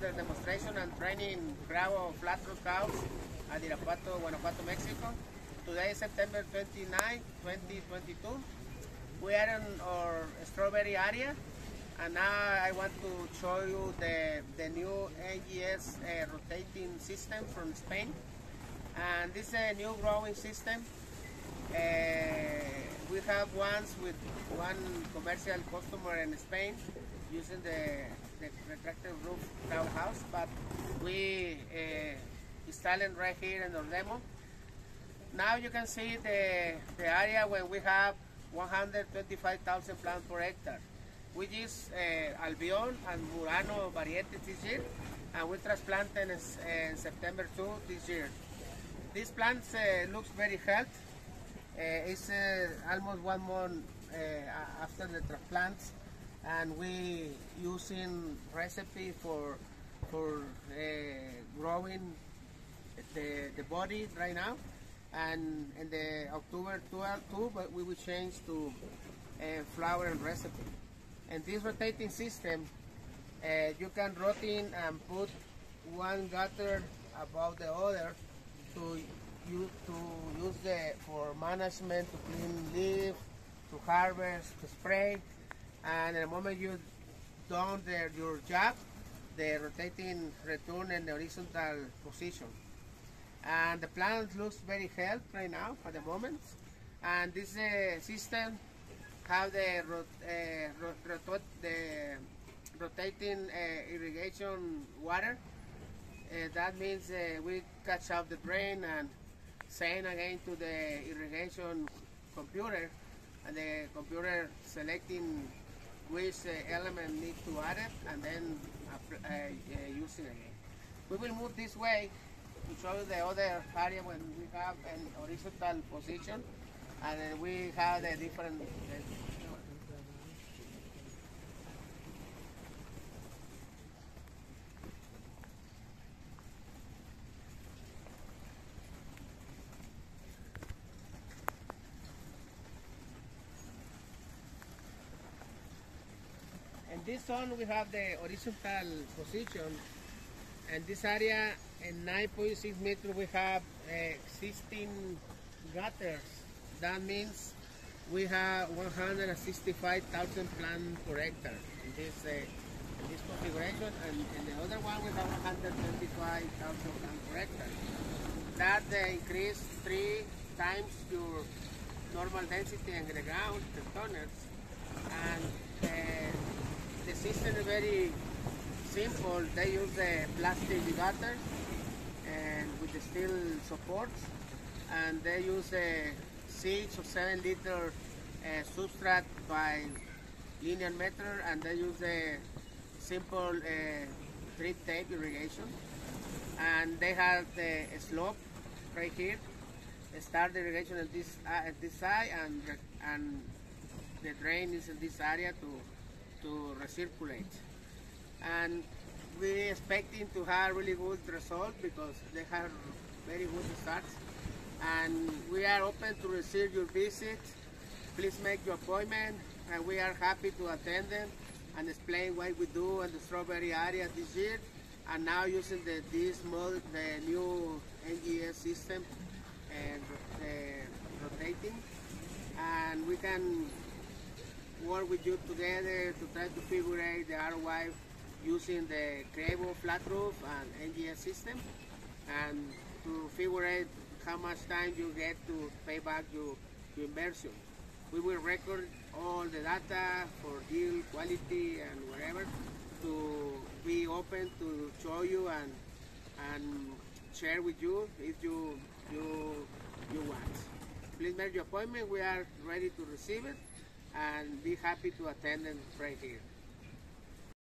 the demonstration and training Cravo flat roof cows at Irapuato, Guanajuato, Mexico. Today is September 29, 2022. We are in our strawberry area and now I want to show you the, the new NGS uh, rotating system from Spain. And this is a new growing system. Uh, we have ones with one commercial customer in Spain using the, the retractable roof cow house, but we uh, installing right here in our demo. Now you can see the, the area where we have 125,000 plants per hectare. which is uh, Albion and Murano varieties this year, and we transplanted in, in September 2 this year. This plant uh, looks very healthy. Uh, it's almost one month after the transplant, and we using recipe for for uh, growing the, the body right now. And in the October 12 too, but we will change to uh, flower and recipe. And this rotating system, uh, you can rotate and put one gutter above the other to use, to use the for management to clean leaf, to harvest, to spray. And the moment you done the, your job, the rotating return in the horizontal position. And the plant looks very healthy right now for the moment. And this uh, system have the, rot, uh, rot, the rotating uh, irrigation water. Uh, that means uh, we catch up the drain and send again to the irrigation computer and the computer selecting which uh, element need to add it and then uh, uh, using again. We will move this way to show you the other area when we have an horizontal position and we have the different uh, In this zone we have the horizontal position and this area in 9.6 meters we have uh, 16 gutters. That means we have 165,000 plants per hectare in this, uh, in this configuration and in the other one we have 125,000 plants per hectare. That uh, increase three times your normal density in the ground, the tonners, and uh, very simple. They use the plastic gutters and with the steel supports, and they use a six or seven liter uh, substrate by linear meter, and they use a simple uh, drip tape irrigation, and they have the slope right here. Start the irrigation at this uh, at this side, and and the drain is in this area to to recirculate. And we're expecting to have really good results because they have very good starts. And we are open to receive your visit. Please make your appointment and we are happy to attend them and explain what we do in the strawberry area this year. And now using the this mode, the new NGS system and uh, rotating. And we can work with you together to try to figure out the ROI using the Cravo flat roof and NGS system and to figure out how much time you get to pay back your, your inversion. We will record all the data for yield, quality and whatever to be open to show you and and share with you if you you you want. Please make your appointment. We are ready to receive it and be happy to attend and pray here.